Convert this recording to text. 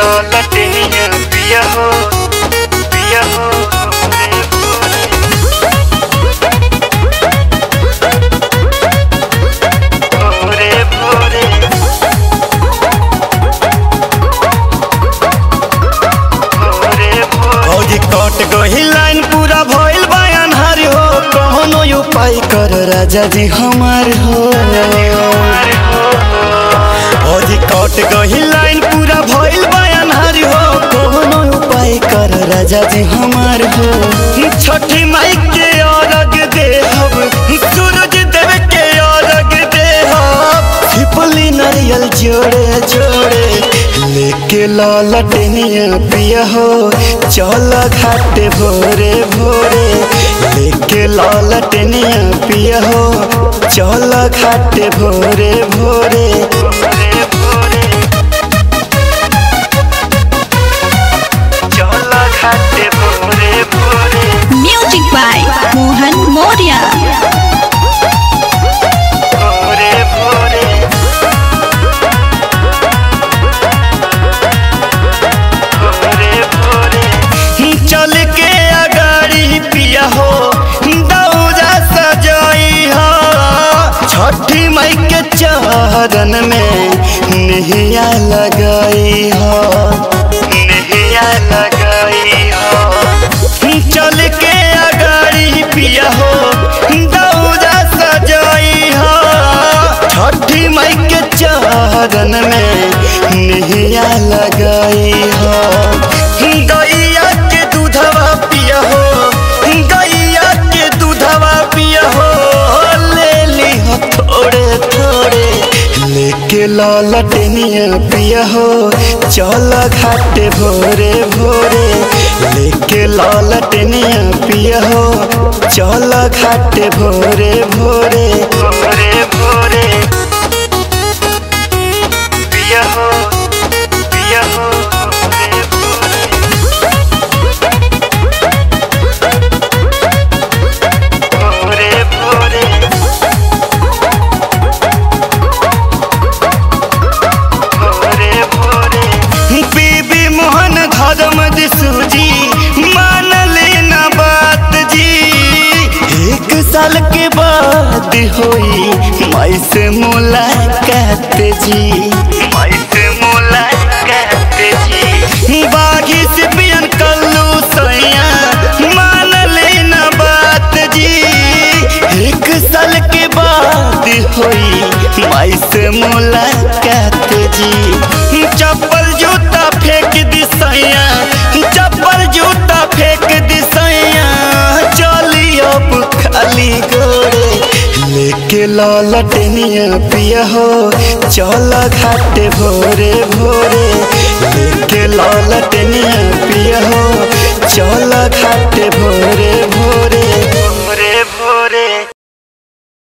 पिया हो पिया हो कट गही लाइन पूरा भइल बयान हर हो कौनो उपाय कर राजा जी हमार हो। औजी कट गही लाइन पूरा भइल राजा जी हमार हो छठी माई के अरग दे सूरज देव के अरग दे छिपली नारियल जोड़े जोड़े। लेके लौलटनिया पिया हो। चल घाटे भोरे भोरे। लेके लौलटनिया पिया हो। चल घाटे भोरे भोरे। भोरे भोरे चल के पिया दौरा छठी माई के चरण में नहिया लगाई हो। चरण में नहिया लगाई हो। गैया के दूधवा पिया हो। गैया के दूधवा पिया हो। ले ली हो थोड़े थोड़े। लेके लौलटनिया पिया हो। चल घाटे भोरे भोरे। लेके लौलटनिया पिया हो। चल घाटे भोरे भोरे। भोरे भोरे। पिया हो पिया हो धर्म दिसूजी मान बात जी। एक साल के बाद होई माई मुलाकात जी। साल के बाद होई। माई से मुलाकात जी चप्पल, जूता फेंक दिसैया चप्पल, जूता फेंक दिसैया चली अब खाली गोरे लेके लौलटनिया पिया हो। चल घाटे भोरे भोरे लेके लौलटनिया